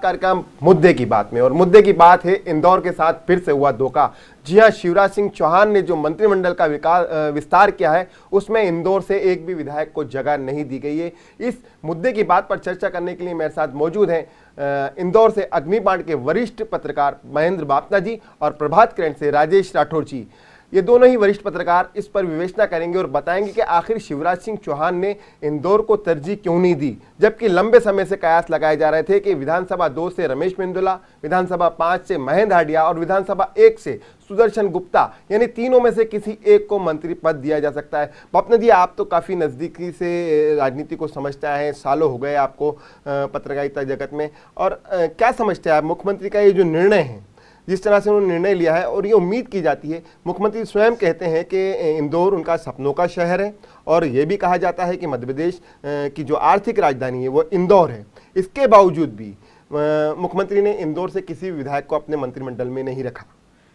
कार्यक्रम मुद्दे की बात में। और मुद्दे की बात है इंदौर के साथ फिर से हुआ धोखा। जी हाँ शिवराज सिंह चौहान ने जो मंत्रिमंडल का विकास विस्तार किया है, उसमें इंदौर से एक भी विधायक को जगह नहीं दी गई है। इस मुद्दे की बात पर चर्चा करने के लिए मेरे साथ मौजूद हैं इंदौर से अग्निबाण के वरिष्ठ पत्रकार महेंद्र बापना जी और प्रभात किरण से राजेश राठौर जी। ये दोनों ही वरिष्ठ पत्रकार इस पर विवेचना करेंगे और बताएँगे कि आखिर शिवराज सिंह चौहान ने इंदौर को तरजीह क्यों नहीं दी, जबकि लंबे समय से कयास लगाए जा रहे थे कि विधानसभा दो से रमेश मेंदुला, विधानसभा पाँच से महेंद्र हाडिया और विधानसभा एक से सुदर्शन गुप्ता, यानी तीनों में से किसी एक को मंत्री पद दिया जा सकता है। बपन जी आप तो काफ़ी नज़दीकी से राजनीति को समझते हैं, सालों हो गए आपको पत्रकारिता जगत में। और क्या समझते हैं आप? मुख्यमंत्री का ये जो निर्णय है जिस तरह से उन्होंने निर्णय लिया है और ये उम्मीद की जाती है मुख्यमंत्री स्वयं कहते हैं कि इंदौर उनका सपनों का शहर है और ये भी कहा जाता है कि मध्य प्रदेश की जो आर्थिक राजधानी है वो इंदौर है। इसके बावजूद भी मुख्यमंत्री ने इंदौर से किसी विधायक को अपने मंत्रिमंडल में नहीं रखा।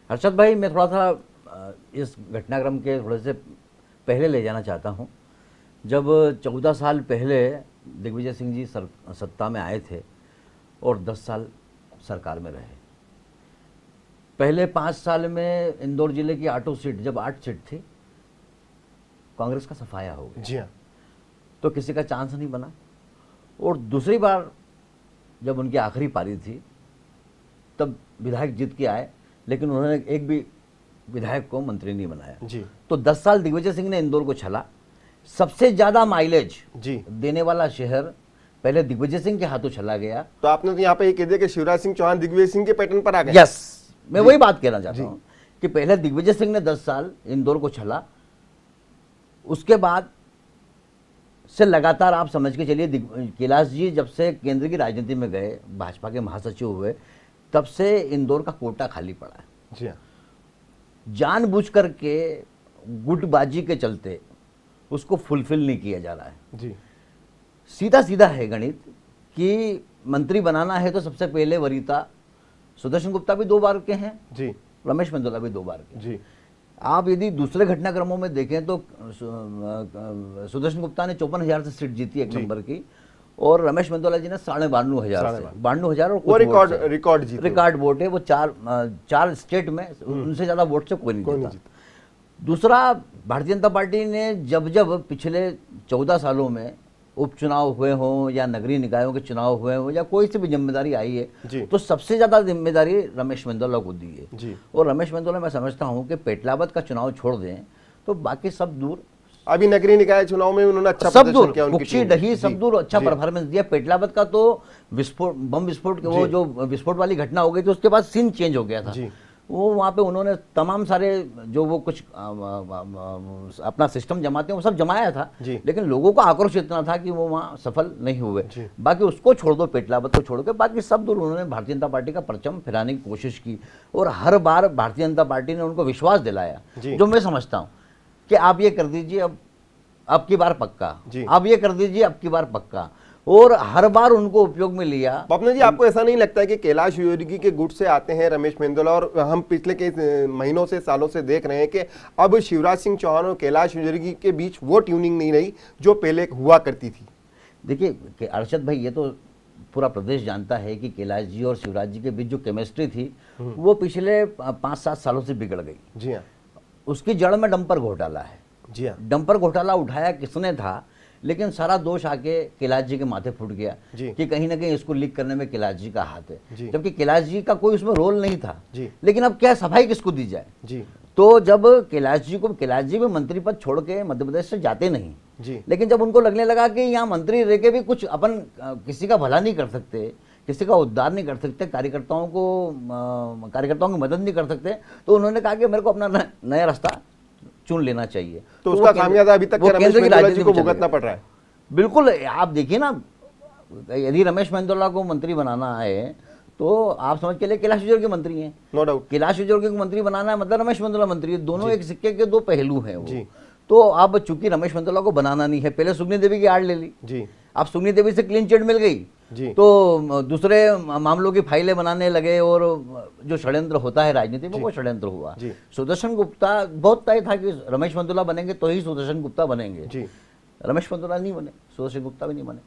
हर्षद भाई मैं थोड़ा सा इस घटनाक्रम के थोड़े से पहले ले जाना चाहता हूँ। जब चौदह साल पहले दिग्विजय सिंह जी सर, सत्ता में आए थे और दस साल सरकार में रहे पहले पाँच साल में इंदौर ज़िले की आठों सीट जब आठ सीट थी कांग्रेस का सफाया हो गया। जी हाँ। तो किसी का चांस नहीं बना। और दूसरी बार जब उनकी आखिरी पारी थी तब विधायक जीत के आए लेकिन उन्होंने एक भी विधायक को मंत्री नहीं बनाया। जी। तो दस साल दिग्विजय सिंह ने इंदौर को छला। सबसे ज़्यादा माइलेज जी। देने वाला शहर पहले दिग्विजय सिंह के हाथों छला गया। तो आपने तो यहाँ पे ये कह दिया कि शिवराज सिंह चौहान दिग्विजय सिंह के पैटर्न पर आ गए। यस मैं वही बात कहना चाहता हूँ कि पहले दिग्विजय सिंह ने दस साल इंदौर को छला उसके बाद से लगातार आप समझ के चलिए कैलाश जी जब से केंद्र की राजनीति में गए भाजपा के महासचिव हुए तब से इंदौर का कोटा खाली पड़ा है। जी हाँ। जानबूझ करके गुटबाजी के चलते उसको फुलफिल नहीं किया जा रहा है। जी। सीधा सीधा है गणित कि मंत्री बनाना है तो सबसे पहले वरीता सुदर्शन गुप्ता भी दो बार के हैं। जी। रमेश मंदोला भी दो बार के जी। आप यदि दूसरे घटनाक्रमों में देखें तो सुदर्शन गुप्ता ने चौपन हज़ार से सीट जीती एक नंबर की और रमेश मंदोला जी ने साढ़े बानवे हज़ार से। बानवे। हज़ार और रिकॉर्ड रिकॉर्ड जीते रिकॉर्ड वोट है वो चार चार स्टेट में हम्म। उनसे ज़्यादा वोट से कोई नहीं जीता। दूसरा भारतीय जनता पार्टी ने जब जब पिछले चौदह सालों में उपचुनाव हुए हों या नगरीय निकायों के चुनाव हुए हों या कोई सी भी ज़िम्मेदारी आई है तो सबसे ज़्यादा ज़िम्मेदारी रमेश मेंदोला को दी है। और रमेश मेंदोला मैं समझता हूँ कि पेटलावत का चुनाव छोड़ दें तो बाकी सब दूर अभी नगरीय निकाय चुनाव में उन्होंने अच्छा सब दूर मुक्षी डही सब दूर अच्छा परफॉर्मेंस दिया। पेटलावत का तो विस्फोट बम विस्फोट वो जो। विस्फोट वाली घटना हो गई थी उसके बाद सीन चेंज हो गया था। वो वहाँ पे उन्होंने तमाम सारे जो वो कुछ आ, आ, आ, अपना सिस्टम जमाते हैं वो सब जमाया था। लेकिन लोगों का आक्रोश इतना था कि वो वहाँ सफल नहीं हुए। बाकी उसको छोड़ दो पेटलावत को छोड़ के बाकी सब दूर उन्होंने भारतीय जनता पार्टी का परचम फिराने की कोशिश की और हर बार भारतीय जनता पार्टी ने उनको विश्वास दिलाया जो। मैं समझता हूँ कि आप ये कर दीजिए अब अब की बार पक्का। आप ये कर दीजिए अब की बार पक्का। और हर बार उनको उपयोग में लिया। पपना जी आपको ऐसा नहीं लगता है कि कैलाश योगी के गुट से आते हैं रमेश मेंदोला? और हम पिछले कई महीनों से सालों से देख रहे हैं कि अब शिवराज सिंह चौहान और कैलाश योगी के बीच वो ट्यूनिंग नहीं रही जो पहले हुआ करती थी। देखिए अरशद भाई ये तो पूरा प्रदेश जानता है कि कैलाश जी और शिवराज जी के बीच जो केमिस्ट्री थी हम्म। वो पिछले पाँच सात सालों से बिगड़ गई। जी हाँ। उसकी जड़ में डंपर घोटाला है। जी हाँ। डंपर घोटाला उठाया किसने था? लेकिन सारा दोष आके कैलाश जी के माथे फूट गया कि कहीं ना कहीं इसको लीक करने में कैलाश जी का हाथ है। जबकि कैलाश जी का कोई उसमें रोल नहीं था। लेकिन अब क्या सफ़ाई किसको दी जाए? जी। तो जब कैलाश जी को कैलाश जी भी मंत्री पद छोड़ के मध्य प्रदेश से जाते नहीं जी। लेकिन जब उनको लगने लगा कि यहाँ मंत्री रह के भी कुछ अपन किसी का भला नहीं कर सकते किसी का उद्धार नहीं कर सकते कार्यकर्ताओं को कार्यकर्ताओं की मदद नहीं कर सकते तो उन्होंने कहा कि मेरे को अपना नया रास्ता चुन लेना चाहिए। तो, उसका खामियाजा अभी तक केंद्र की राजनीति को भुगतना पड़ रहा है। बिल्कुल आप देखिए ना यदि रमेश मेहंदोला को मंत्री बनाना है तो आप समझ के लिए कैलाश विजय के मंत्री हैं। नो डाउट कैलाश विजय को मंत्री बनाना है मतलब रमेश मेहंदोला मंत्री है। दोनों एक सिक्के के दो पहलू हैं वो। तो अब चूँकि रमेश मेहंदोला को बनाना नहीं है पहले सुगनी देवी की आड़ ले ली। जी। अब सुगनी देवी से क्लीन चिट मिल गई। तो दूसरे मामलों की फाइलें बनाने लगे और जो षड्यंत्र होता है राजनीति में वो षड्यंत्र हुआ। सुदर्शन गुप्ता बहुत तय था कि रमेश मंदुला बनेंगे तो ही सुदर्शन गुप्ता बनेंगे। जी। रमेश मंदुला नहीं बने सुदर्शन गुप्ता भी नहीं बने।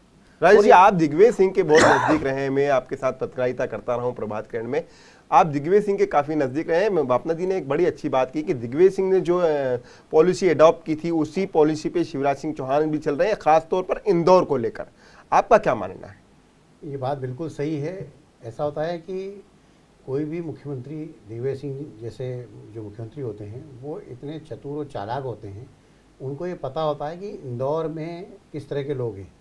राजेश जी आप दिग्विजय सिंह के बहुत नज़दीक रहे हैं मैं आपके साथ पत्रकारिता करता रहा हूँ प्रभात किरण में। आप दिग्विजय सिंह के काफ़ी नज़दीक रहे हैं बापना जी ने एक बड़ी अच्छी बात की कि दिग्विजय सिंह ने जो पॉलिसी अडॉप्ट की थी उसी पॉलिसी पे शिवराज सिंह चौहान भी चल रहे हैं खासतौर पर इंदौर को लेकर। आपका क्या मानना है? ये बात बिल्कुल सही है। ऐसा होता है कि कोई भी मुख्यमंत्री दिग्विजय सिंह जैसे जो मुख्यमंत्री होते हैं, वो इतने चतुर और चालाक होते हैं, उनको ये पता होता है कि इंदौर में किस तरह के लोग हैं।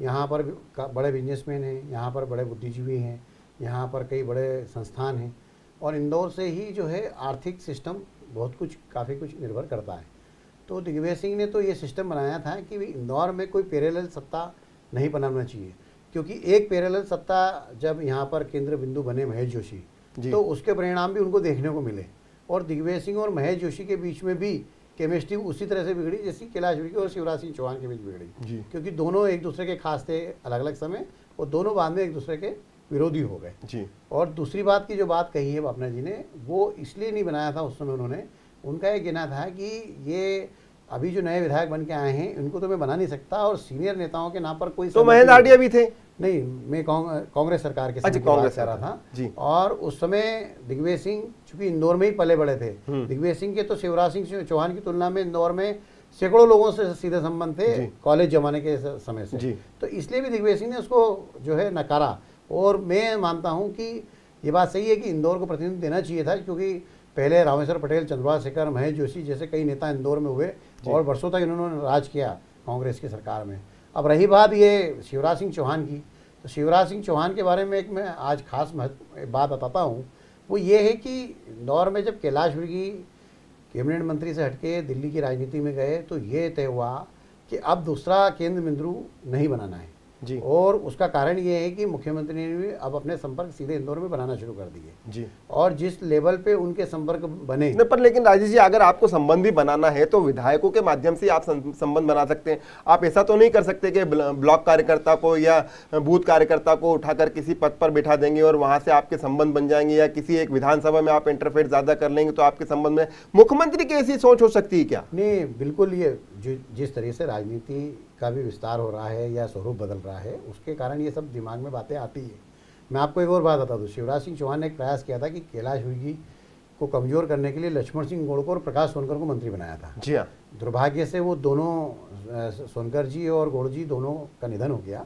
यहाँ पर बड़े बिजनेसमैन हैं, यहाँ पर बड़े बुद्धिजीवी हैं, यहाँ पर कई बड़े संस्थान हैं और इंदौर से ही जो है आर्थिक सिस्टम बहुत कुछ, काफ़ी कुछ निर्भर करता है। तो दिग्विजय सिंह ने तो ये सिस्टम बनाया था कि इंदौर में कोई पेरेलल सत्ता नहीं बनाना चाहिए। क्योंकि एक पेरेलल सत्ता जब यहाँ पर केंद्र बिंदु बने महेश जोशी तो उसके परिणाम भी उनको देखने को मिले। और दिग्विजय सिंह और महेश जोशी के बीच में भी केमिस्ट्री उसी तरह से बिगड़ी जैसी कैलाश विकी और शिवराज सिंह चौहान के बीच बिगड़ी। क्योंकि दोनों एक दूसरे के खास थे अलग अलग समय और दोनों बाद में एक दूसरे के विरोधी हो गए। जी। और दूसरी बात की जो बात कही है बापना जी ने वो इसलिए नहीं बनाया था उस समय उन्होंने उनका ये कहना था कि ये अभी जो नए विधायक बन के आए हैं उनको तो मैं बना नहीं सकता और सीनियर नेताओं के नाम पर कोई तो महेंद्र आडिया भी थे। नहीं मैं कांग्रेस सरकार के अच्छा कांग्रेस कर रहा था। जी। और उस समय दिग्विजय सिंह चूँकि इंदौर में ही पले बड़े थे हम्म। दिग्विजय सिंह के तो शिवराज सिंह चौहान की तुलना में इंदौर में सैकड़ों लोगों से सीधे संबंध थे कॉलेज जमाने के समय से। तो इसलिए भी दिग्विजय सिंह ने उसको जो है नकारा। और मैं मानता हूँ कि ये बात सही है कि इंदौर को प्रतिनिधित्व देना चाहिए था क्योंकि पहले रामेश्वर पटेल चंद्रबाज शेखर महेश जोशी जैसे कई नेता इंदौर में हुए और वर्षों तक इन्होंने राज किया कांग्रेस की सरकार में। अब रही बात ये शिवराज सिंह चौहान की तो शिवराज सिंह चौहान के बारे में एक मैं आज खास महत्व बात बताता हूँ। वो ये है कि दौर में जब कैलाश विर्गी कैबिनेट मंत्री से हटके दिल्ली की राजनीति में गए तो ये तय हुआ कि अब दूसरा केंद्र बिंदु नहीं बनाना है। जी। और उसका कारण ये है कि मुख्यमंत्री ने भी अब अपने संपर्क सीधे इंदौर में बनाना शुरू कर दिए। जी। और जिस लेवल पे उनके संपर्क बने। न, पर लेकिन राजेश जी अगर आपको संबंध भी बनाना है तो विधायकों के माध्यम से आप संबंध बना सकते हैं। आप ऐसा तो नहीं कर सकते कि ब्लॉक कार्यकर्ता को या बूथ कार्यकर्ता को उठाकर किसी पद पर बैठा देंगे और वहाँ से आपके संबंध बन जाएँगे या किसी एक विधानसभा में आप इंटरफेयर ज़्यादा कर लेंगे तो आपके संबंध में मुख्यमंत्री की ऐसी सोच हो सकती है क्या? नहीं बिल्कुल ये जिस तरह से राजनीति का भी विस्तार हो रहा है या स्वरूप बदल रहा है उसके कारण ये सब दिमाग में बातें आती है। मैं आपको एक और बात बता दूँ। शिवराज सिंह चौहान ने एक प्रयास किया था कि कैलाश विगी को कमज़ोर करने के लिए लक्ष्मण सिंह गोड़को और प्रकाश सोनकर को मंत्री बनाया था। जी हाँ। दुर्भाग्य से वो दोनों सोनकर जी और गोड़ जी दोनों का निधन हो गया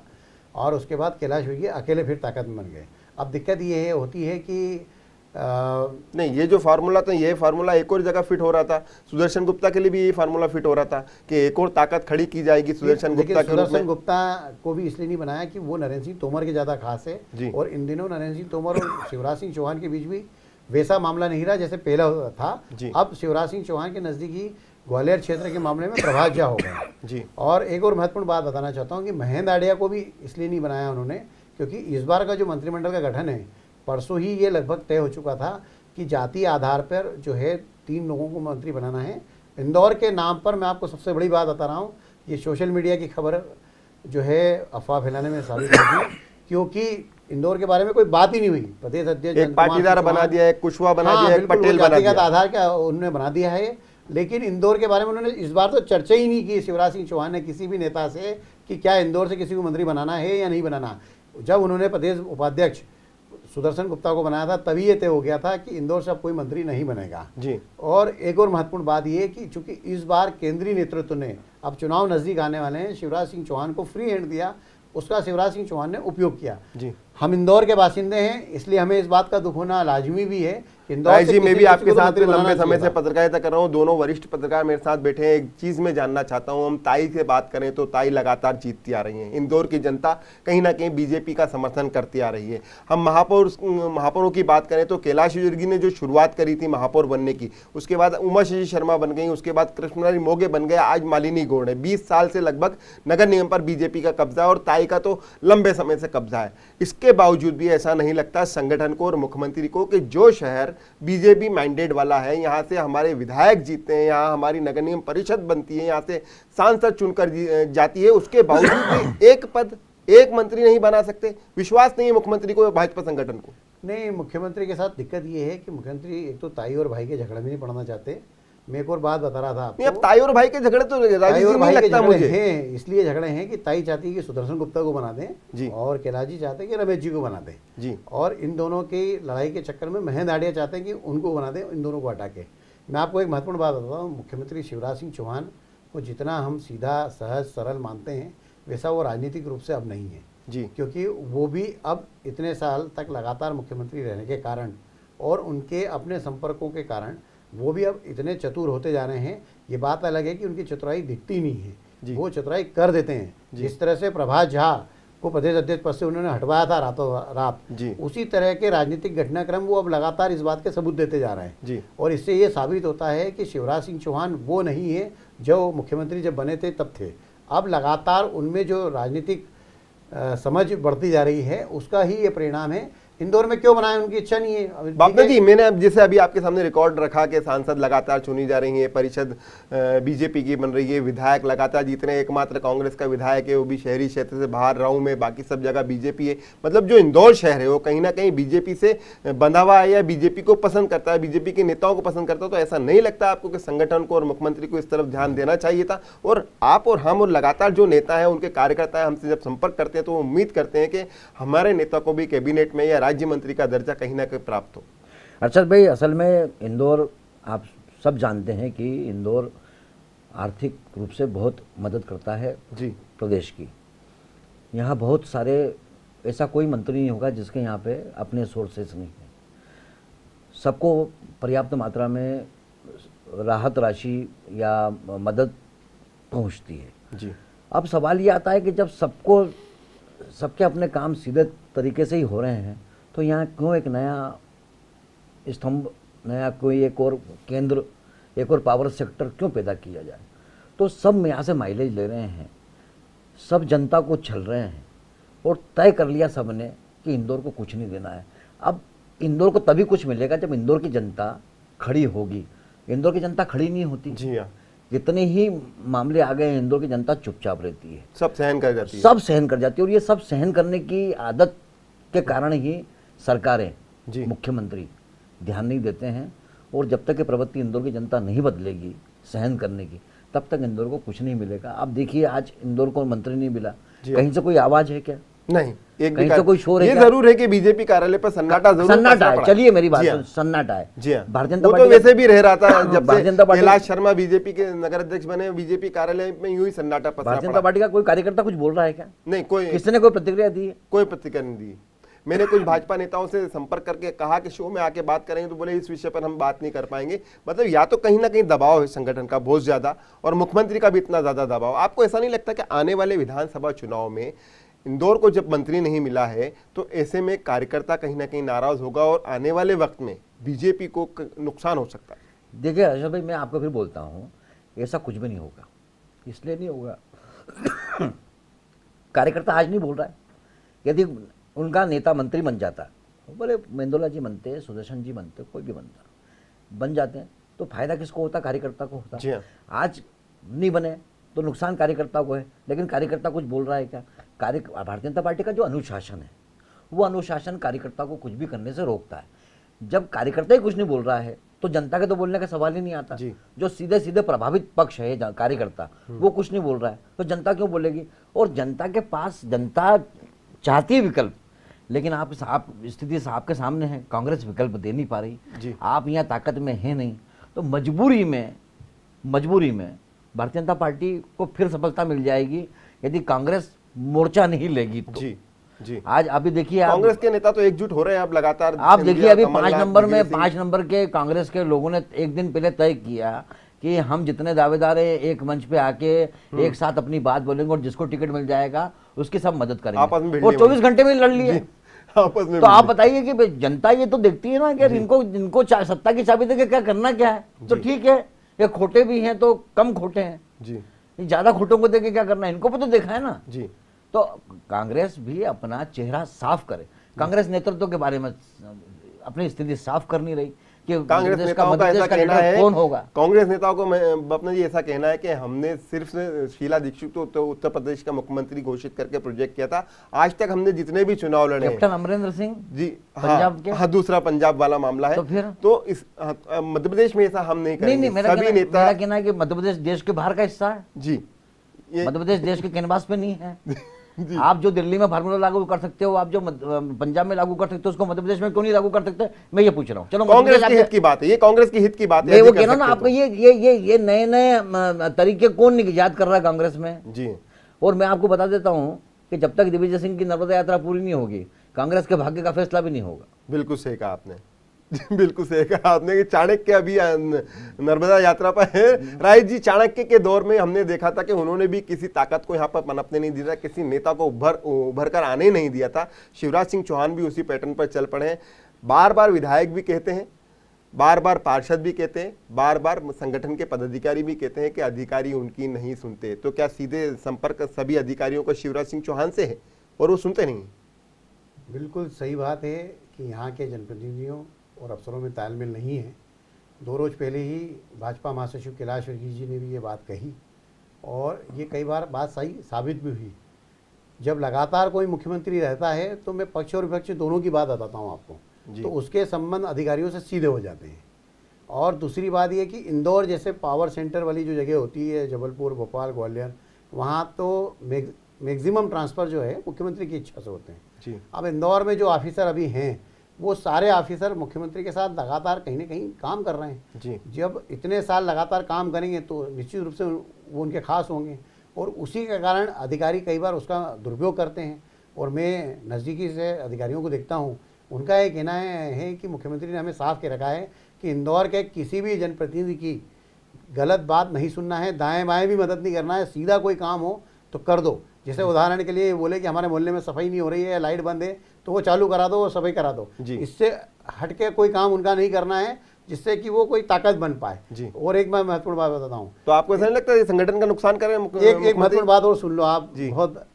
और उसके बाद कैलाश विगी अकेले फिर ताकत में बन गए। अब दिक्कत ये होती है कि नहीं ये जो फार्मूला था ये फार्मूला एक और जगह फिट हो रहा था। सुदर्शन गुप्ता के लिए भी ये फार्मूला फिट हो रहा था कि एक और ताकत खड़ी की जाएगी सुदर्शन गुप्ता के सुदर्शन गुप्ता को भी इसलिए नहीं बनाया कि वो नरेंद्र सिंह तोमर के ज़्यादा खास है। और इन दिनों नरेंद्र सिंह तोमर और शिवराज सिंह चौहान के बीच भी वैसा मामला नहीं रहा जैसे पहला था। अब शिवराज सिंह चौहान के नजदीकी ग्वालियर क्षेत्र के मामले में प्रभात जा हो गया जी। और एक और महत्वपूर्ण बात बताना चाहता हूँ कि महेंद्र आडिया को भी इसलिए नहीं बनाया उन्होंने क्योंकि इस बार का जो मंत्रिमंडल का गठन है परसों ही ये लगभग तय हो चुका था कि जाति आधार पर जो है तीन लोगों को मंत्री बनाना है। इंदौर के नाम पर मैं आपको सबसे बड़ी बात बता रहा हूँ ये सोशल मीडिया की खबर जो है अफवाह फैलाने में साबित होगी क्योंकि इंदौर के बारे में कोई बात ही नहीं हुई। प्रदेश अध्यक्ष पाटीदार बना दिया है कुशवा बना हाँ, दिया है पटेल बना दिया। आधार का उन्होंने बना दिया है। लेकिन इंदौर के बारे में उन्होंने इस बार तो चर्चा ही नहीं की शिवराज सिंह चौहान ने किसी भी नेता से कि क्या इंदौर से किसी को मंत्री बनाना है या नहीं बनाना। जब उन्होंने प्रदेश उपाध्यक्ष सुदर्शन गुप्ता को बनाया था तभी ये तय हो गया था कि इंदौर से अब कोई मंत्री नहीं बनेगा। जी। और एक और महत्वपूर्ण बात ये कि चूँकि इस बार केंद्रीय नेतृत्व ने अब चुनाव नज़दीक आने वाले हैं शिवराज सिंह चौहान को फ्री हैंड दिया उसका शिवराज सिंह चौहान ने उपयोग किया। जी। हम इंदौर के बासिंदे हैं इसलिए हमें इस बात का दुख होना लाजमी भी है राय जी मैं भी आपके साथ लंबे समय से पत्रकारिता कर रहा हूँ। दोनों वरिष्ठ पत्रकार मेरे साथ बैठे हैं। एक चीज़ में जानना चाहता हूँ हम ताई से बात करें तो ताई लगातार जीतती आ रही है। इंदौर की जनता कहीं ना कहीं बीजेपी का समर्थन करती आ रही है। हम महापौर महापौरों की बात करें तो कैलाश ने जो शुरुआत करी थी महापौर बनने की उसके बाद उमा शशि शर्मा बन गई उसके बाद कृष्णलाल मोगे बन गए आज मालिनी गौड़ है। बीस साल से लगभग नगर निगम पर बीजेपी का कब्जा और ताई का तो लंबे समय से कब्जा है। इसके बावजूद भी ऐसा नहीं लगता संगठन को और मुख्यमंत्री को कि जो शहर बीजेपी माइंडेड वाला है यहाँ से हमारे विधायक जीतते हैं यहाँ हमारी नगर निगम परिषद बनती है यहाँ से सांसद चुनकर जाती है उसके बावजूद भी एक पद एक मंत्री नहीं बना सकते। विश्वास नहीं है मुख्यमंत्री को भाजपा संगठन को। नहीं मुख्यमंत्री के साथ दिक्कत ये है कि मुख्यमंत्री एक तो ताई और भाई के झगड़े में नहीं पड़ना चाहते। मैं एक और बात बता रहा था नहीं अब ताई और भाई के झगड़े तो ताई और भाई नहीं लगता मुझे। हैं इसलिए झगड़े हैं कि ताई चाहती है कि सुदर्शन गुप्ता को बना जी। दें और कैलाश जी चाहते हैं कि रमेश जी को बना दें। जी। और इन दोनों की लड़ाई के चक्कर में महेंद्र आडिया चाहते हैं कि उनको बना दें इन दोनों को हटा के। मैं आपको एक महत्वपूर्ण बात बताता हूँ। मुख्यमंत्री शिवराज सिंह चौहान को जितना हम सीधा सहज सरल मानते हैं वैसा वो राजनीतिक रूप से अब नहीं है। जी। क्योंकि वो भी अब इतने साल तक लगातार मुख्यमंत्री रहने के कारण और उनके अपने संपर्कों के कारण वो भी अब इतने चतुर होते जा रहे हैं ये बात अलग है कि उनकी चतुराई दिखती नहीं। है। वो चतुराई कर देते हैं। जिस तरह से प्रभात झा को प्रदेश अध्यक्ष पद से उन्होंने हटवाया था रातों रात। जी। उसी तरह के राजनीतिक घटनाक्रम वो अब लगातार इस बात के सबूत देते जा रहे हैं। जी। और इससे ये साबित होता है कि शिवराज सिंह चौहान वो नहीं है जो मुख्यमंत्री जब बने थे तब थे। अब लगातार उनमें जो राजनीतिक समझ बढ़ती जा रही है उसका ही ये परिणाम है इंदौर में क्यों बनाए? उनकी इच्छा नहीं है। है, जी मैंने अब जैसे अभी आपके सामने रिकॉर्ड रखा कि सांसद लगातार चुनी जा रही है परिषद बीजेपी की बन रही है विधायक लगातार जितने एकमात्र कांग्रेस का विधायक है वो भी शहरी क्षेत्र से बाहर रहा मैं बाकी सब जगह बीजेपी है। मतलब जो इंदौर शहर है वो कहीं ना कहीं बीजेपी से बंधा हुआ है या बीजेपी को पसंद करता है बीजेपी के नेताओं को पसंद करता है तो ऐसा नहीं लगता आपको कि संगठन को और मुख्यमंत्री को इस तरफ़ ध्यान देना चाहिए था? और आप और हम और लगातार जो नेता है उनके कार्यकर्ता है हमसे जब संपर्क करते हैं तो उम्मीद करते हैं कि हमारे नेता को भी कैबिनेट में या राज्य मंत्री का दर्जा कहीं ना कहीं प्राप्त हो। अरशद भाई असल में इंदौर आप सब जानते हैं कि इंदौर आर्थिक रूप से बहुत मदद करता है जी। प्रदेश की। यहाँ बहुत सारे ऐसा कोई मंत्री नहीं होगा जिसके यहाँ पे अपने सोर्सेस नहीं है। सबको पर्याप्त मात्रा में राहत राशि या मदद पहुँचती है। जी। अब सवाल ये आता है कि जब सबको सबके अपने काम सीधे तरीके से ही हो रहे हैं तो यहाँ क्यों एक नया स्तंभ नया कोई एक और केंद्र एक और पावर सेक्टर क्यों पैदा किया जाए? तो सब यहाँ से माइलेज ले रहे हैं। सब जनता को छल रहे हैं और तय कर लिया सबने कि इंदौर को कुछ नहीं देना है। अब इंदौर को तभी कुछ मिलेगा जब इंदौर की जनता खड़ी होगी। इंदौर की जनता खड़ी नहीं होती। जी हाँ। जितने ही मामले आ गए हैं इंदौर की जनता चुपचाप रहती है। सब सहन कर जाती है। सब सहन कर जाती है और ये सब सहन करने की आदत के कारण ही सरकारें जी। मुख्यमंत्री ध्यान नहीं देते हैं और जब तक ये प्रवृत्ति इंदौर की जनता नहीं बदलेगी सहन करने की तब तक इंदौर को कुछ नहीं मिलेगा। आप देखिए आज इंदौर को मंत्री नहीं मिला। कहीं से कोई आवाज़ है क्या? नहीं एक कहीं से कोई शोर है? ज़रूर है कि बीजेपी कार्यालय पर सन्नाटा ज़रूर सन्नाटा है। चलिए मेरी बात हाँ, सुन, सन्नाटा है। हाँ। भारतीय जनता तो पार्टी वैसे भी रह रहा था जब भारतीय जनता पार्टी कैलाश शर्मा बीजेपी के नगर अध्यक्ष बने बीजेपी कार्यालय में यूँ ही सन्नाटा पसरा भारतीय जनता पार्टी का कोई कार्यकर्ता कुछ बोल रहा है क्या? नहीं कोई किसने कोई प्रतिक्रिया दी है? कोई प्रतिक्रिया नहीं दी। मैंने कुछ भाजपा नेताओं से संपर्क करके कहा कि शो में आके बात करेंगे तो बोले, इस विषय पर हम बात नहीं कर पाएँगे। मतलब या तो कहीं ना कहीं दबाव है संगठन का बहुत ज़्यादा और मुख्यमंत्री का भी इतना ज़्यादा दबाव। आपको ऐसा नहीं लगता कि आने वाले विधानसभा चुनाव में इंदौर को जब मंत्री नहीं मिला है तो ऐसे में कार्यकर्ता कहीं ना कहीं नाराज़ होगा और आने वाले वक्त में बीजेपी को नुकसान हो सकता है? देखिए हर्षद भाई, मैं आपको फिर बोलता हूँ, ऐसा कुछ भी नहीं होगा। इसलिए नहीं होगा। कार्यकर्ता आज नहीं बोल रहा है। यदि उनका नेता मंत्री बन जाता। है बोले मेंदोला जी बनते हैं सुदर्शन जी बनते कोई भी बनता। बन जाते हैं। तो फ़ायदा किसको होता? कार्यकर्ता को होता। जी हाँ। आज नहीं बने तो नुकसान कार्यकर्ता को है। लेकिन कार्यकर्ता कुछ बोल रहा है क्या? कार्य भारतीय जनता पार्टी का जो अनुशासन है वो अनुशासन कार्यकर्ता को कुछ भी करने से रोकता है। जब कार्यकर्ता ही कुछ नहीं बोल रहा है तो जनता के तो बोलने का सवाल ही नहीं आता। जो। सीधे सीधे प्रभावित पक्ष है कार्यकर्ता वो कुछ नहीं बोल रहा है। तो जनता क्यों बोलेगी? और जनता के पास जनता चाहती है विकल्प। लेकिन आप आप स्थिति आपके सामने है कांग्रेस विकल्प दे नहीं पा रही। आप यहाँ ताकत में है नहीं तो मजबूरी में मजबूरी में भारतीय जनता पार्टी को फिर सफलता मिल जाएगी। यदि कांग्रेस मोर्चा नहीं लेगी तो। जी जी। आज अभी देखिए कांग्रेस के नेता तो एकजुट हो रहे हैं अब लगातार आप देखिए अभी पाँच नंबर में पाँच नंबर के कांग्रेस के लोगों ने एक दिन पहले तय किया कि हम जितने दावेदार है एक मंच पे आके हम्म। एक साथ अपनी बात बोलेंगे और जिसको टिकट मिल जाएगा उसकी सब मदद करेंगे। और चौबीस घंटे में लड़ लिए। आपस में तो आप बताइए कि जनता ये तो देखती है ना कि इनको इनको सत्ता की चाबी देके क्या करना क्या है? तो ठीक है ये खोटे भी हैं तो कम खोटे हैं। जी। ज़्यादा खोटों को देके क्या करना है? इनको भी तो देखा है ना। जी। तो कांग्रेस भी अपना चेहरा साफ़ करे। कांग्रेस नेतृत्व के बारे में अपनी स्थिति साफ़ करनी रही। कि कांग्रेस नेताओं का ऐसा कहना है कौन होगा? कांग्रेस नेताओं को बपना जी ऐसा कहना है कि हमने सिर्फ़ शीला दीक्षित को तो उत्तर प्रदेश का मुख्यमंत्री घोषित करके प्रोजेक्ट किया था। आज तक हमने जितने भी चुनाव लड़े कैप्टन अमरिंदर सिंह जी पंजाब के? हाँ, हाँ दूसरा पंजाब वाला मामला है। तो फिर? तो इस हाँ, मध्य प्रदेश में ऐसा हम नहीं करेंगे। सभी कहना नेता कहना है कि मध्य प्रदेश देश के बाहर का हिस्सा है। जी ये मध्य प्रदेश देश के कैनवास पे नहीं है। आप जो दिल्ली में फार्मूला लागू कर सकते हो आप जो पंजाब में लागू कर सकते हो उसको मध्य प्रदेश में क्यों नहीं लागू कर सकते? मैं ये पूछ रहा हूँ। चलो कांग्रेस की हित की बात है ये कांग्रेस की हित की बात है वो कह रहा ना आपको ये ये ये ये नए नए तरीके कौन निजात कर रहा है कांग्रेस में? तो। जी। और मैं आपको बता देता हूँ कि जब तक दिग्विजय सिंह की नर्मदा यात्रा पूरी नहीं होगी कांग्रेस के भाग्य का फैसला भी नहीं होगा। बिल्कुल सही कहा आपने। बिल्कुल सही कहा आपने कि चाणक्य अभी नर्मदा यात्रा पर है। राय जी, चाणक्य के दौर में हमने देखा था कि उन्होंने भी किसी ताकत को यहाँ पर पनपने नहीं दिया किसी नेता को उभर उभर कर आने नहीं दिया था। शिवराज सिंह चौहान भी उसी पैटर्न पर चल पड़े हैं। बार बार विधायक भी कहते हैं बार बार पार्षद भी कहते हैं बार बार संगठन के पदाधिकारी भी कहते हैं कि अधिकारी उनकी नहीं सुनते। तो क्या सीधे संपर्क सभी अधिकारियों का शिवराज सिंह चौहान से है और वो सुनते नहीं बिल्कुल सही बात है कि यहाँ के जनप्रतिनिधियों और अफसरों में तालमेल नहीं है। दो रोज पहले ही भाजपा महासचिव कैलाश वर्गीय जी ने भी ये बात कही और ये कई बार बात सही साबित भी हुई। जब लगातार कोई मुख्यमंत्री रहता है तो मैं पक्ष और विपक्ष दोनों की बात बताता हूँ आपको। तो उसके संबंध अधिकारियों से सीधे हो जाते हैं। और दूसरी बात ये कि इंदौर जैसे पावर सेंटर वाली जो जगह होती है जबलपुर भोपाल ग्वालियर वहाँ तो मैक्सिमम ट्रांसफ़र जो है मुख्यमंत्री की इच्छा से होते हैं। जी। अब इंदौर में जो ऑफिसर अभी हैं वो सारे ऑफिसर मुख्यमंत्री के साथ लगातार कहीं ना कहीं काम कर रहे हैं। जी। जब इतने साल लगातार काम करेंगे तो निश्चित रूप से वो उनके खास होंगे और उसी के कारण अधिकारी कई बार उसका दुरुपयोग करते हैं। और मैं नज़दीकी से अधिकारियों को देखता हूँ उनका ये कहना है, है कि मुख्यमंत्री ने हमें साफ़ के रखा है कि इंदौर के किसी भी जनप्रतिनिधि की गलत बात नहीं सुनना है दाएँ बाएँ भी मदद नहीं करना है सीधा कोई काम हो तो कर दो। जैसे उदाहरण के लिए बोले कि हमारे मोहल्ले में सफ़ाई नहीं हो रही है लाइट बंद है तो वो चालू करा दो वो सफ़ाई करा दो। इससे हटके कोई काम उनका नहीं करना है जिससे कि वो कोई ताकत बन पाए। जी। और एक मैं महत्वपूर्ण बात बताता हूँ। तो आपको ऐसा नहीं लगता ये संगठन का नुकसान कर रहे हैं एक एक महत्वपूर्ण बात और सुन लो आप। जी। बहुत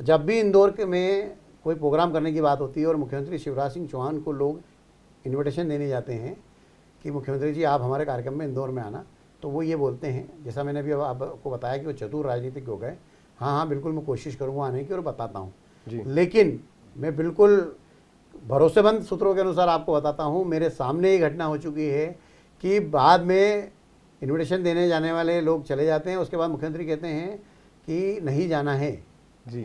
जब भी इंदौर के में कोई प्रोग्राम करने की बात होती है और मुख्यमंत्री शिवराज सिंह चौहान को लोग इन्विटेशन देने जाते हैं कि मुख्यमंत्री जी आप हमारे कार्यक्रम में इंदौर में आना तो वो ये बोलते हैं जैसा मैंने अभी आपको बताया कि वो चतुर राजनीतिक हो गए हाँ हाँ बिल्कुल मैं कोशिश करूँगा आने की और बताता हूँ। जी। लेकिन मैं बिल्कुल भरोसेमंद सूत्रों के अनुसार आपको बताता हूँ मेरे सामने ही घटना हो चुकी है कि बाद में इनविटेशन देने जाने वाले लोग चले जाते हैं उसके बाद मुख्यमंत्री कहते हैं कि नहीं जाना है। जी।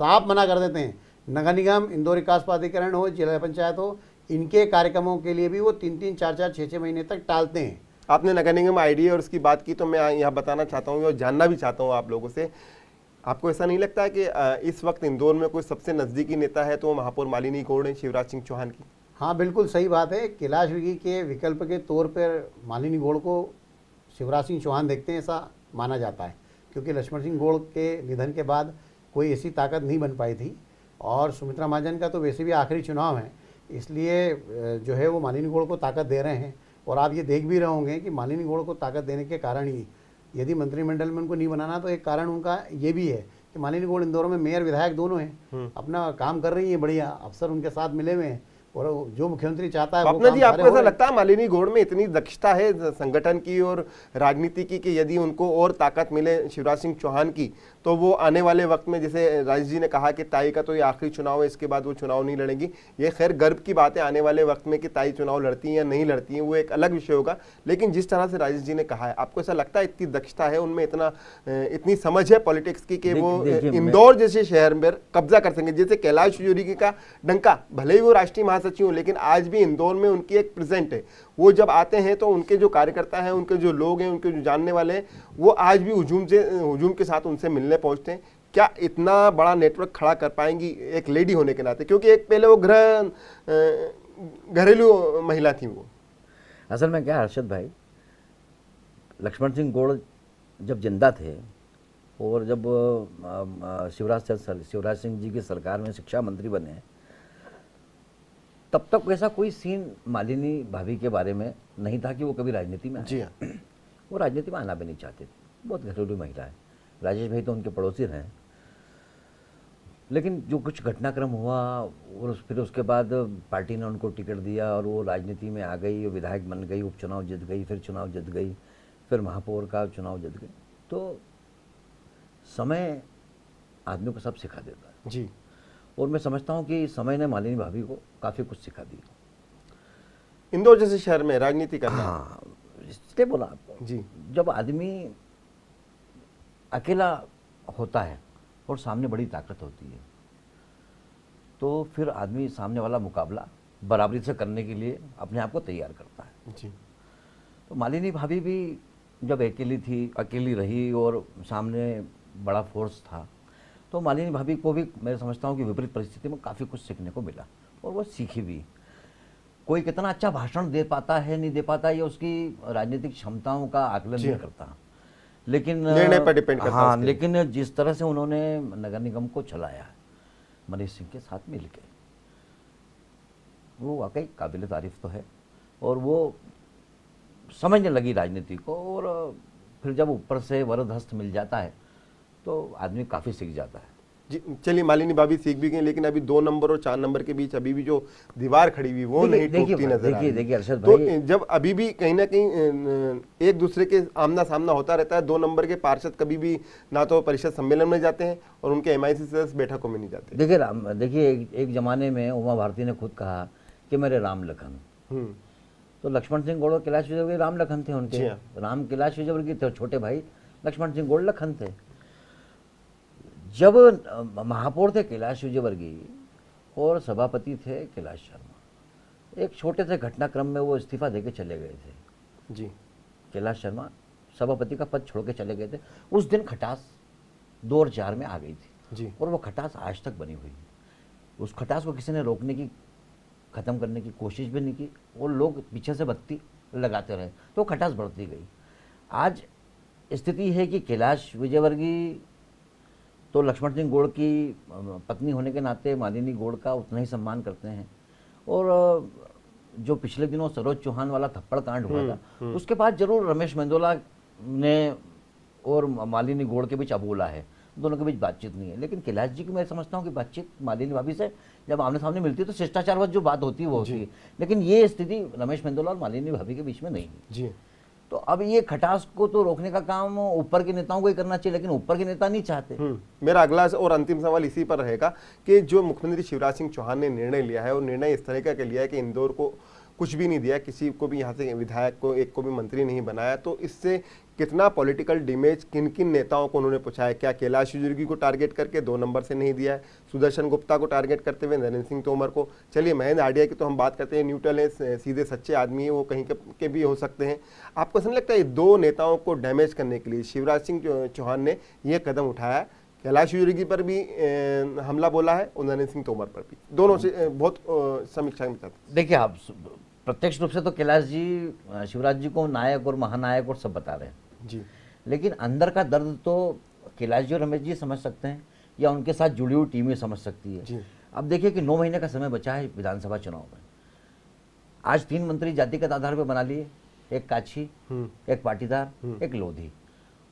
साफ़ मना कर देते हैं। नगर निगम इंदौर विकास प्राधिकरण हो जिला पंचायत हो इनके कार्यक्रमों के लिए भी वो तीन तीन चार चार छः छः महीने तक टालते हैं। आपने नगर निगम आईडी और उसकी बात की तो मैं यहाँ बताना चाहता हूँ और जानना भी चाहता हूँ आप लोगों से आपको ऐसा नहीं लगता है कि इस वक्त इंदौर में कोई सबसे नजदीकी नेता है तो वो महापौर मालिनी गौड़ है, शिवराज सिंह चौहान की? हाँ बिल्कुल सही बात है। कैलाश विगी के विकल्प के तौर पर मालिनी गौड़ को शिवराज सिंह चौहान देखते हैं, ऐसा माना जाता है। क्योंकि लक्ष्मण सिंह गौड़ के निधन के बाद कोई ऐसी ताकत नहीं बन पाई थी। और सुमित्रा महाजन का तो वैसे भी आखिरी चुनाव है, इसलिए जो है वो मालिनी गौड़ को ताकत दे रहे हैं। और आप ये देख भी रहे होंगे कि मालिनी गौड़ को ताकत देने के कारण ही यदि मंत्रिमंडल में उनको नहीं बनाना तो एक कारण उनका ये भी है कि मालिनी गोड़ इंदौर में मेयर विधायक दोनों हैं। अपना काम कर रही हैं बढ़िया अफसर उनके साथ मिले हुए हैं। और जो मुख्यमंत्री चाहता है वो अपना जी आपको ऐसा लगता है मालिनी गौड़ में इतनी दक्षता है संगठन की और राजनीति की कि यदि उनको और ताकत मिले शिवराज सिंह चौहान की तो वो आने वाले वक्त में जैसे राजेश जी ने कहा कि ताई का तो ये आखिरी चुनाव है इसके बाद वो चुनाव नहीं लड़ेंगी। ये खैर गर्व की बात है आने वाले वक्त में कि ताई चुनाव लड़ती हैं या नहीं लड़ती हैं वो एक अलग विषय होगा। लेकिन जिस तरह से राजेश जी ने कहा है आपको ऐसा लगता है इतनी दक्षता है उनमें इतना इतनी समझ है पॉलिटिक्स की कि वो इंदौर जैसे शहर में कब्जा कर सकेंगे जैसे कैलाश जोरी का डंका भले ही वो राष्ट्रीय महासचिव हो, लेकिन आज भी इंदौर में उनकी एक प्रेजेंट है। वो जब आते हैं तो उनके जो कार्यकर्ता हैं, उनके जो लोग हैं, उनके जो जानने वाले हैं, वो आज भी हुजूम से, हुजूम के साथ उनसे मिलने पहुँचते हैं। क्या इतना बड़ा नेटवर्क खड़ा कर पाएँगी एक लेडी होने के नाते? क्योंकि एक पहले वो गृह घरेलू महिला थी वो। असल में क्या हर्षद भाई, लक्ष्मण सिंह गोड़ जब ज़िंदा थे और जब शिवराज चंद्र शिवराज सिंह जी की सरकार में शिक्षा मंत्री बने तब तक ऐसा कोई सीन मालिनी भाभी के बारे में नहीं था कि वो कभी राजनीति में जी हाँ। वो राजनीति में आना भी नहीं चाहते थे। बहुत घरेलू महिला है। राजेश भाई तो उनके पड़ोसी रहे। लेकिन जो कुछ घटनाक्रम हुआ और उस फिर उसके बाद पार्टी ने उनको टिकट दिया और वो राजनीति में आ गई विधायक बन गई उपचुनाव जीत गई फिर चुनाव जीत गई फिर महापौर का चुनाव जीत गई। तो समय आदमी को सब सिखा देता है। जी। और मैं समझता हूँ कि समय ने मालिनी भाभी को काफ़ी कुछ सिखा दिया। इंदौर जैसे शहर में राजनीति करना। हाँ इसलिए बोला आपको। जी। जब आदमी अकेला होता है और सामने बड़ी ताकत होती है तो फिर आदमी सामने वाला मुकाबला बराबरी से करने के लिए अपने आप को तैयार करता है। जी। तो मालिनी भाभी भी जब अकेली थी अकेली रही और सामने बड़ा फोर्स था तो मालिनी भाभी को भी मैं समझता हूँ कि विपरीत परिस्थिति में काफ़ी कुछ सीखने को मिला और वो सीखी भी। कोई कितना अच्छा भाषण दे पाता है नहीं दे पाता ये उसकी राजनीतिक क्षमताओं का आकलन नहीं करता। लेकिन निर्णय पर depend करता है हाँ लेकिन जिस तरह से उन्होंने नगर निगम को चलाया मनीष सिंह के साथ मिलके वो वाकई काबिल तारीफ़ तो है। और वो समझने लगी राजनीति को और फिर जब ऊपर से वरद हस्त मिल जाता है तो आदमी काफ़ी सीख जाता है। जी चलिए मालिनी भाभी सीख भी गई लेकिन अभी दो नंबर और चार नंबर के बीच अभी भी जो दीवार खड़ी हुई वो नहीं देखिए टूटती नज़र देखिए- देखिए अरशद तो भाई- जब अभी भी कहीं ना कहीं एक दूसरे के आमना सामना होता रहता है दो नंबर के पार्षद कभी भी ना तो परिषद सम्मेलन में जाते हैं और उनके एम आई सदस्य बैठकों में नहीं जाते। देखिए राम देखिए एक, एक जमाने में उमा भारती ने खुद कहा कि मेरे राम लखन। हम्म, तो लक्ष्मण सिंह गोड़ और कैलाश विजयवर्गीय राम लखन थे उनके। हाँ। राम कैलाश विजयवर्गीय थे छोटे भाई लक्ष्मण सिंह गोड़ लखन थे। जब महापौर थे कैलाश विजयवर्गीय और सभापति थे कैलाश शर्मा। एक छोटे से घटनाक्रम में वो इस्तीफा देके चले गए थे। जी। कैलाश शर्मा सभापति का पद छोड़ के चले गए थे। उस दिन खटास दो और चार में आ गई थी जी। और वो खटास आज तक बनी हुई है। उस खटास को किसी ने रोकने की ख़त्म करने की कोशिश भी नहीं की और लोग पीछे से बत्ती लगाते रहे। तो खटास बढ़ती गई। आज स्थिति है कि कैलाश विजयवर्गीय तो लक्ष्मण सिंह गोड़ की पत्नी होने के नाते मालिनी गोड़ का उतना ही सम्मान करते हैं। और जो पिछले दिनों सरोज चौहान वाला थप्पड़ कांड हुआ था उसके बाद ज़रूर रमेश मेंदोला ने और मालिनी गोड़ के बीच अबोला है। दोनों के बीच बातचीत नहीं है। लेकिन कैलाश जी की मैं समझता हूँ कि बातचीत मालिनी भाभी से जब आमने सामने मिलती है तो शिष्टाचारवश जो बात होती है वो होती है। लेकिन ये स्थिति रमेश मेंदोला और मालिनी भाभी के बीच में नहीं है। जी। तो अब ये खटास को तो रोकने का काम ऊपर के नेताओं को ही करना चाहिए लेकिन ऊपर के नेता नहीं चाहते। हम्म, मेरा अगला और अंतिम सवाल इसी पर रहेगा कि जो मुख्यमंत्री शिवराज सिंह चौहान ने निर्णय लिया है और निर्णय इस तरह का लिया है कि इंदौर को कुछ भी नहीं दिया किसी को भी यहाँ से विधायक को एक को भी मंत्री नहीं बनाया तो इससे कितना पॉलिटिकल डैमेज किन किन नेताओं को उन्होंने पूछा है? क्या कैलाश युजुर्गी को टारगेट करके दो नंबर से नहीं दिया है? सुदर्शन गुप्ता को टारगेट करते हुए नरेंद्र सिंह तोमर को? चलिए महेंद्र आडिया की तो हम बात करते हैं। न्यूट्रल है सीधे सच्चे आदमी है वो कहीं के, के भी हो सकते हैं। आपको समझ लगता है दो नेताओं को डैमेज करने के लिए? शिवराज सिंह चौहान ने यह कदम उठाया कैलाश युजुर्गी पर भी हमला बोला है और नरेंद्र सिंह तोमर पर भी। दोनों से बहुत समीक्षा में देखिए आप प्रत्यक्ष रूप से तो कैलाश जी शिवराज जी को नायक और महानायक और सब बता रहे हैं। जी। लेकिन अंदर का दर्द तो कैलाश जी और रमेश जी समझ सकते हैं या उनके साथ जुड़ी हुई टीमें समझ सकती जी। है अब देखिए कि नौ महीने का समय बचा है विधानसभा चुनाव में। आज तीन मंत्री जातिगत आधार पर बना लिए एक काछी एक पाटीदार एक लोधी।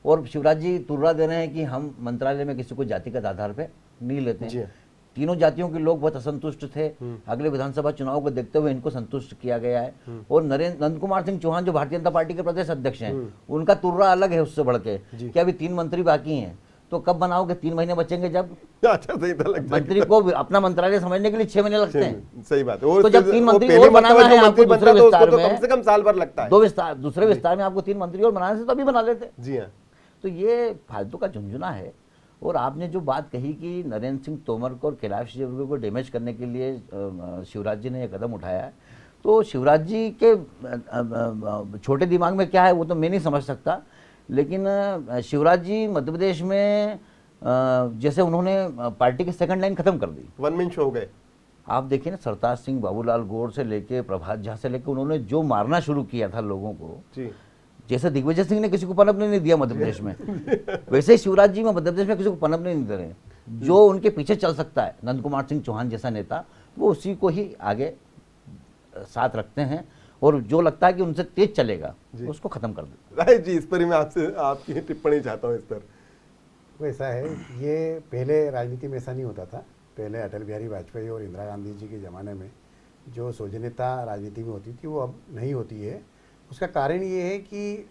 और शिवराज जी तुर्रा दे रहे हैं कि हम मंत्रालय में किसी को जातिगत आधार पे नहीं लेते हैं। तीनों जातियों के लोग बहुत असंतुष्ट थे। अगले विधानसभा चुनाव को देखते हुए इनको संतुष्ट किया गया है। और नरेंद्र नंद कुमार सिंह चौहान जो भारतीय जनता पार्टी के प्रदेश अध्यक्ष हैं उनका तुर्रा अलग है उससे बढ़ के कि अभी तीन मंत्री बाकी हैं। तो कब बनाओगे? तीन महीने बचेंगे जब? अच्छा सही है। मंत्री को अपना मंत्रालय समझने के लिए छह महीने लगते हैं। सही बात है। तो जब तीन मंत्री और बनाना है आपको दूसरे तो विस्तार तो में। कम से कम साल भर लगता है। दो विस्तार दूसरे विस्तार में आपको तीन मंत्री और बनाने से तो अभी बना लेते जी हाँ। तो ये फालतू का झुंझुना है। और आपने जो बात कही कि नरेंद्र सिंह तोमर को और कैलाश विजयवर्गीय को डैमेज करने के लिए शिवराज जी ने यह कदम उठाया है। तो शिवराज जी के छोटे दिमाग में क्या है वो तो मैं नहीं समझ सकता। लेकिन शिवराज जी मध्य प्रदेश में जैसे उन्होंने पार्टी की सेकंड लाइन खत्म कर दी। वन मिनट शो हो गए। आप देखिए ना सरताज सिंह बाबूलाल गौर से लेके प्रभात झा से लेके उन्होंने जो मारना शुरू किया था लोगों को जी। जैसे दिग्विजय सिंह ने किसी को पनपने नहीं दिया मध्य प्रदेश में वैसे ही शिवराज जी में मध्य प्रदेश में किसी को पनपने नहीं दे रहे जो उनके पीछे चल सकता है नंद कुमार सिंह चौहान जैसा नेता वो उसी को ही आगे साथ रखते हैं और जो लगता है कि उनसे तेज चलेगा उसको खत्म कर दे राय जी इस पर ही मैं आपसे आपकी टिप्पणी चाहता हूँ इस पर। ऐसा है ये पहले राजनीति में ऐसा नहीं होता था। पहले अटल बिहारी वाजपेयी और इंदिरा गांधी जी के ज़माने में जो सौजन्यता राजनीति में होती थी वो अब नहीं होती है। उसका कारण ये है कि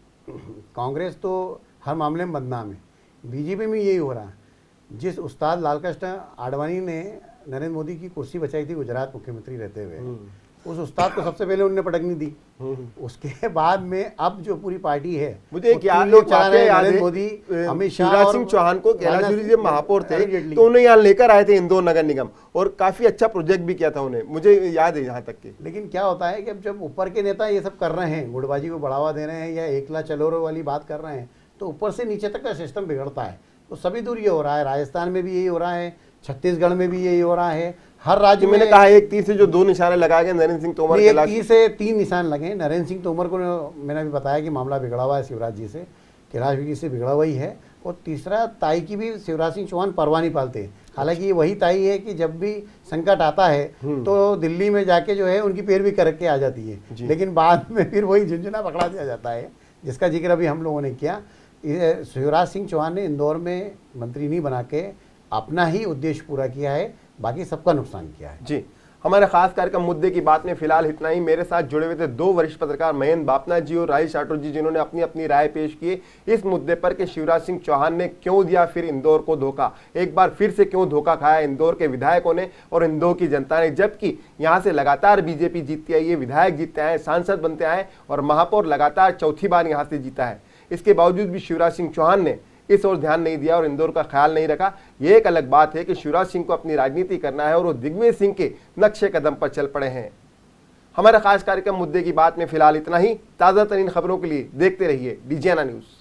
कांग्रेस तो हर मामले में बदनाम है बीजेपी में यही हो रहा है जिस उस्ताद लालकृष्ण आडवाणी ने नरेंद्र मोदी की कुर्सी बचाई थी, गुजरात मुख्यमंत्री रहते हुए हम्म। उस उस्ताद को सबसे पहले उन्होंने पटकनी दी। हम्म। उसके बाद में अब जो पूरी पार्टी है मुझे एक याद लोग चला रहे नरेंद्र मोदी अमित शाह सिंह चौहान को जब महापौर थे तो उन्हें यहाँ लेकर आए थे इंदौर नगर निगम और काफ़ी अच्छा प्रोजेक्ट भी किया था उन्हें। मुझे याद है यहाँ तक के। लेकिन क्या होता है कि अब जब ऊपर के नेता ये सब कर रहे हैं गुड़बाजी को बढ़ावा दे रहे हैं या एकला चलोरो वाली बात कर रहे हैं तो ऊपर से नीचे तक का सिस्टम बिगड़ता है। तो सभी दूर ये हो रहा है राजस्थान में भी यही हो रहा है छत्तीसगढ़ में भी यही हो रहा है। हर राज्य में मैंने कहा एक तीर से जो दो निशाने लगाए गए नरेंद्र सिंह तोमर एक तीर से तीन निशान लगे। नरेंद्र सिंह तोमर को मैंने अभी बताया कि मामला बिगड़ा हुआ है शिवराज जी से कैलाश विजय से बिगड़ा हुआ ही है। और तीसरा ताई की भी शिवराज सिंह चौहान परवाह नहीं पालते हालाँकि ये वही ताई है कि जब भी संकट आता है हम्म। तो दिल्ली में जाके जो है उनकी पैर भी करके आ जाती है। लेकिन बाद में फिर वही झुंझुना पकड़ा दिया जाता है जिसका ज़िक्र अभी हम लोगों ने किया। शिवराज सिंह चौहान ने इंदौर में मंत्री नहीं बना के अपना ही उद्देश्य पूरा किया है, बाकी सबका नुकसान किया है। जी, हमारे खास कार्यक्रम मुद्दे की बात में फ़िलहाल इतना ही। मेरे साथ जुड़े हुए थे दो वरिष्ठ पत्रकार महेंद्र बापना जी और राजेश राठौर जी, जिन्होंने अपनी अपनी राय पेश की इस मुद्दे पर कि शिवराज सिंह चौहान ने क्यों दिया फिर इंदौर को धोखा? एक बार फिर से क्यों धोखा खाया इंदौर के विधायकों ने और इंदौर की जनता ने? जबकि यहाँ से लगातार बीजेपी जीतती आई है, विधायक जीतते आए, सांसद बनते आए और महापौर लगातार चौथी बार यहाँ से जीता है। इसके बावजूद भी शिवराज सिंह चौहान ने इस ओर ध्यान नहीं दिया और इंदौर का ख्याल नहीं रखा। यह एक अलग बात है कि शिवराज सिंह को अपनी राजनीति करना है और वो दिग्विजय सिंह के नक्शे कदम पर चल पड़े हैं। हमारे खास कार्यक्रम मुद्दे की बात में फ़िलहाल इतना ही। ताज़ा तरीन खबरों के लिए देखते रहिए डीजियाना न्यूज़।